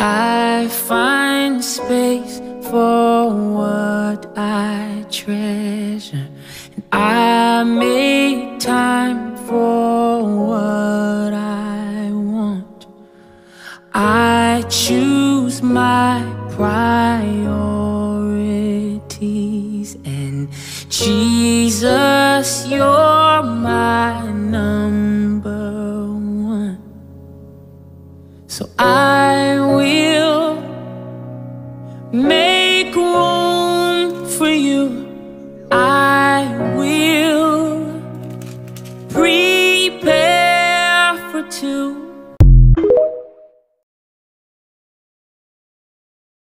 I find space for what I treasure, and I make time for what I want. I choose my priorities, and Jesus, you're my number So I will make room for you. I will prepare for two.